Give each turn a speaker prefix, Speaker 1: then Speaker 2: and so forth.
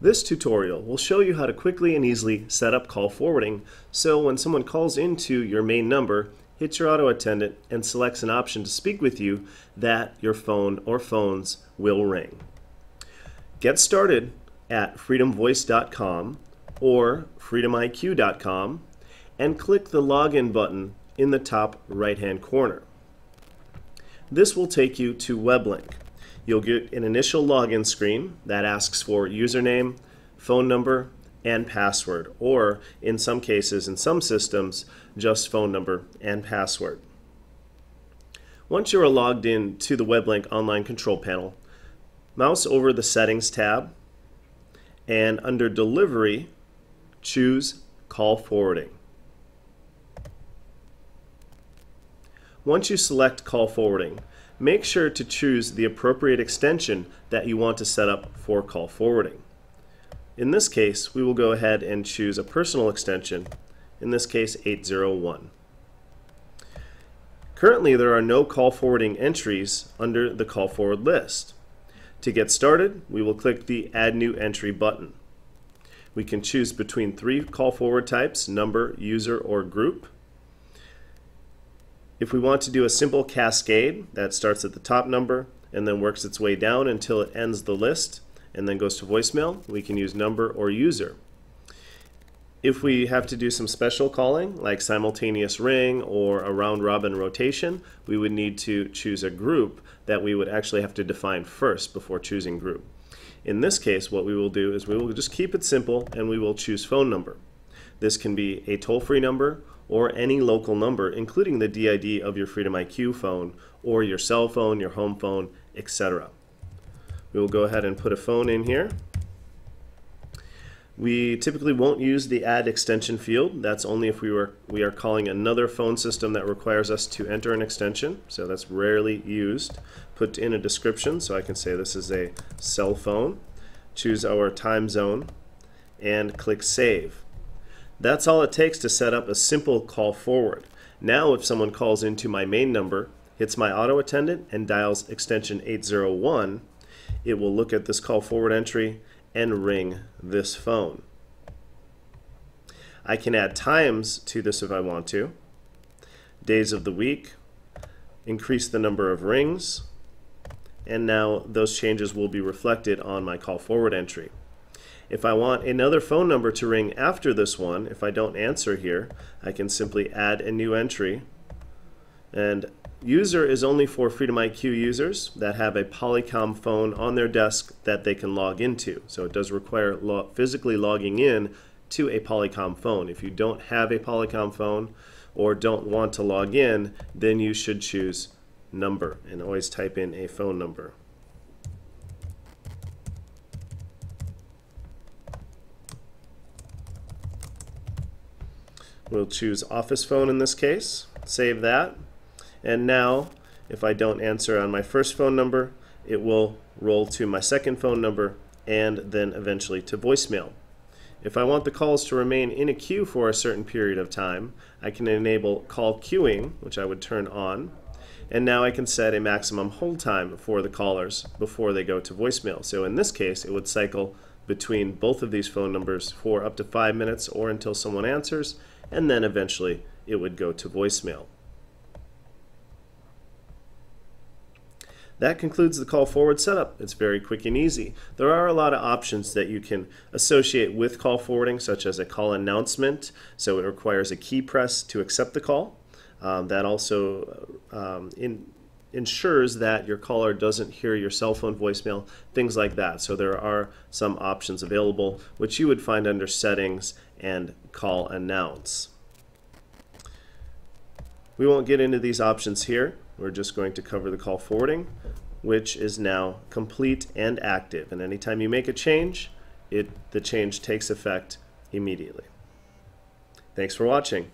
Speaker 1: This tutorial will show you how to quickly and easily set up call forwarding so when someone calls into your main number, hits your auto attendant, and selects an option to speak with you, that your phone or phones will ring. Get started at freedomvoice.com or freedomiq.com and click the login button in the top right hand corner. This will take you to WebLink. You'll get an initial login screen that asks for username, phone number, and password, or in some cases, in some systems, just phone number and password. Once you are logged in to the WebLink online control panel, mouse over the Settings tab, and under Delivery, choose Call Forwarding. Once you select Call Forwarding, make sure to choose the appropriate extension that you want to set up for call forwarding. In this case, we will go ahead and choose a personal extension, in this case 801. Currently, there are no call forwarding entries under the call forward list. To get started, we will click the Add New Entry button. We can choose between three call forward types, number, user, or group. If we want to do a simple cascade that starts at the top number and then works its way down until it ends the list and then goes to voicemail, we can use number or user. If we have to do some special calling, like simultaneous ring or a round robin rotation, we would need to choose a group that we would actually have to define first before choosing group. In this case, what we will do is we will just keep it simple and we will choose phone number. This can be a toll-free number or any local number, including the DID of your Freedom IQ phone or your cell phone, your home phone, etc. We will go ahead and put a phone in here. We typically won't use the add extension field. That's only if we, were, we are calling another phone system that requires us to enter an extension. So that's rarely used. Put in a description so I can say this is a cell phone. Choose our time zone and click save. That's all it takes to set up a simple call forward. Now if someone calls into my main number, hits my auto attendant and dials extension 801, it will look at this call forward entry and ring this phone. I can add times to this if I want to. Days of the week, increase the number of rings, and now those changes will be reflected on my call forward entry. If I want another phone number to ring after this one, if I don't answer here, I can simply add a new entry. And user is only for Freedom IQ users that have a Polycom phone on their desk that they can log into. So it does require lo physically logging in to a Polycom phone. If you don't have a Polycom phone or don't want to log in, then you should choose number and always type in a phone number. We'll choose office phone in this case, save that, and now if I don't answer on my first phone number, it will roll to my second phone number and then eventually to voicemail. If I want the calls to remain in a queue for a certain period of time, I can enable call queuing, which I would turn on, and now I can set a maximum hold time for the callers before they go to voicemail. So in this case, it would cycle between both of these phone numbers for up to five minutes or until someone answers, and then eventually it would go to voicemail. That concludes the call forward setup. It's very quick and easy. There are a lot of options that you can associate with call forwarding, such as a call announcement. So it requires a key press to accept the call. Um, that also um, in, ensures that your caller doesn't hear your cell phone voicemail, things like that. So there are some options available, which you would find under settings and call announce. We won't get into these options here. We're just going to cover the call forwarding, which is now complete and active. And anytime you make a change, it, the change takes effect immediately. Thanks for watching.